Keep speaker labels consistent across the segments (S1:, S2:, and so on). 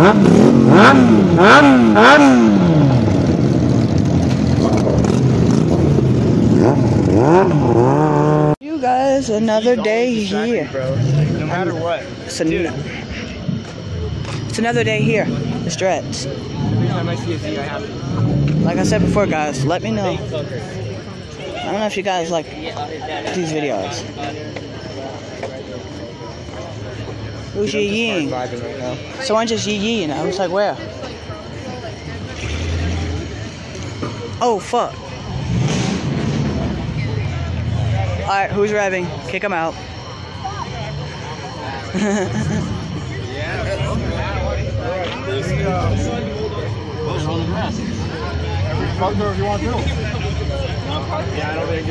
S1: You guys, another day here.
S2: No matter what.
S1: It's, an it's another day here. The
S2: stretch.
S1: Like I said before, guys, let me know. I don't know if you guys like these videos. Who's yee yeeing?
S2: vibing right now.
S1: Someone just yee yeeing. I was like, where? Oh, fuck. Alright, who's driving? Kick him out.
S3: Fuck her if you want to.
S2: Yeah, I don't think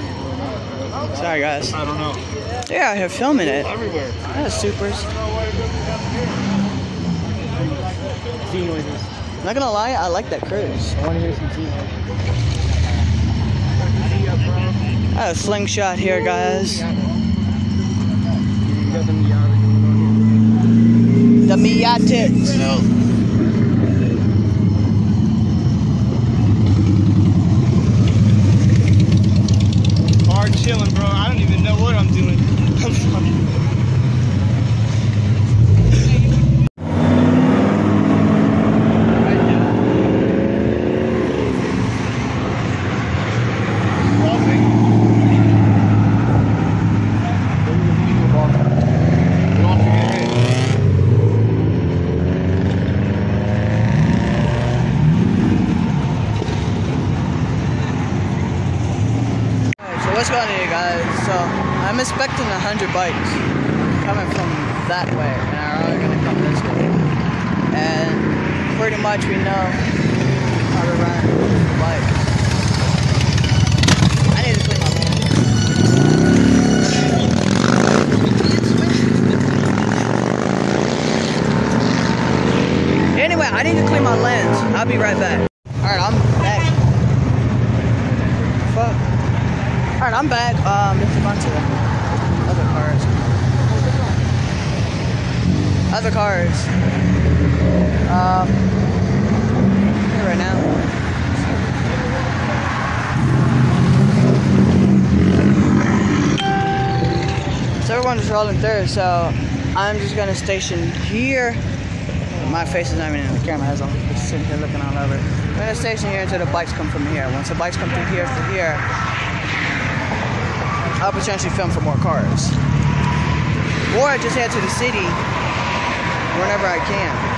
S2: I
S1: Sorry, guys.
S3: I don't know.
S1: They're out here filming it.
S3: Everywhere.
S1: That's supers.
S2: Z noises.
S1: Not gonna lie, I like that cruise.
S2: I want to hear some Z
S1: I have a slingshot here, guys.
S2: You got them Miata going on
S1: The Miatis.
S2: here. Hard chilling, bro. I don't even know what I'm doing. I'm fucking.
S1: Alright, so what's going on here, guys? So I'm expecting a hundred bikes coming from that way, and are only gonna come this way. And pretty much we know how to run the bikes. I need to clean my lens. Anyway, I need to clean my lens. I'll be right back. Alright, I'm back. Fuck. Alright, I'm back. Um, there's a bunch of other cars. Other cars. Um, right now. So everyone's rolling through, so I'm just gonna station here. My face is not even in the camera, as I'm sitting here looking all over. I'm gonna station here until the bikes come from here. Once the bikes come through here to here, I'll potentially film for more cars. Or I just head to the city whenever I can.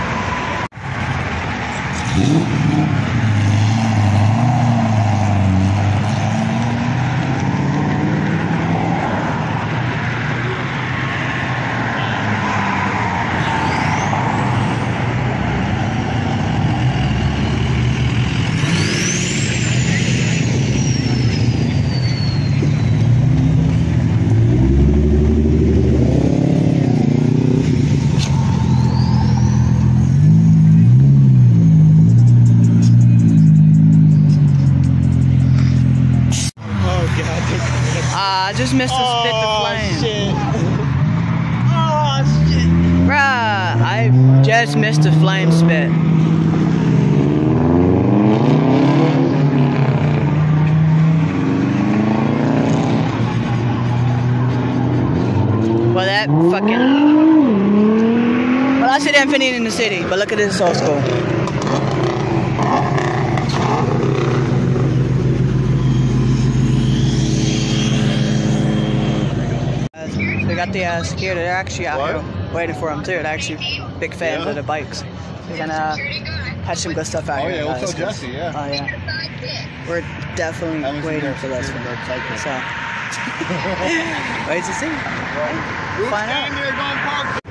S2: Oh god.
S1: Ah, I just missed the spit the flame.
S2: shit. Oh shit.
S1: Bruh, I just missed the flame spit. Well, that fucking. Well, I said infinite in the city, but look at this old school. They got the uh, security. They're actually out here waiting for them too. They're actually big fans
S3: Yeah?
S1: of the bikes. We're gonna have some good stuff out
S3: Oh,
S1: here.
S3: yeah, we'll tell Jesse. Yeah.
S1: Oh yeah. We're definitely waiting for this one. So wait to see. Find out.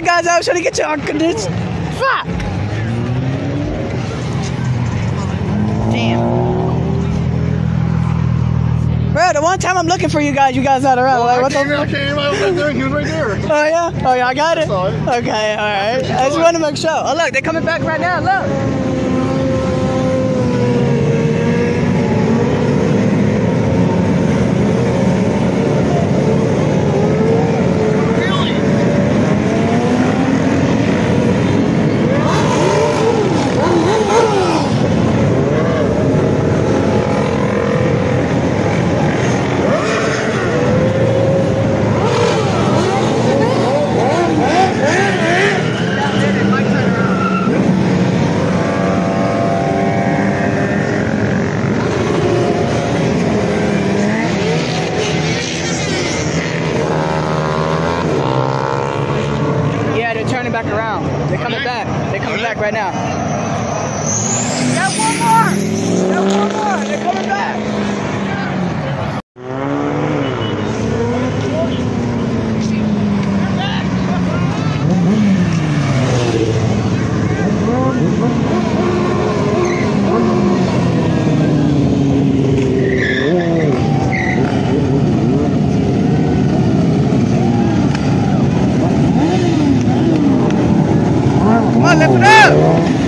S1: Guys. I was trying to get you on this. Fuck. Damn. Bro, the one time I'm looking for you guys, you guys not around. like, what the
S3: I came, I came, I was right there, he was right there.
S1: Oh yeah? Oh yeah, I got it.
S3: saw it.
S1: Okay, alright. I just want to make sure. Oh look, they're coming back right now. Look. Yeah, they're turning back around. They're coming back. They're coming back right now. Got one more. Got one more. They're coming back. Come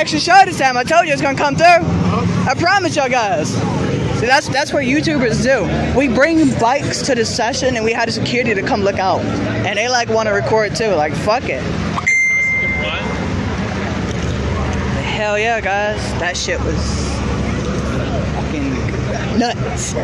S1: extra show this time. I told you it's gonna come through. I promise y'all guys. See, that's that's what YouTubers do. We bring bikes to the session and we had the security to come look out, and they like want to record too. Like fuck it. Hell yeah, guys, that shit was fucking nuts.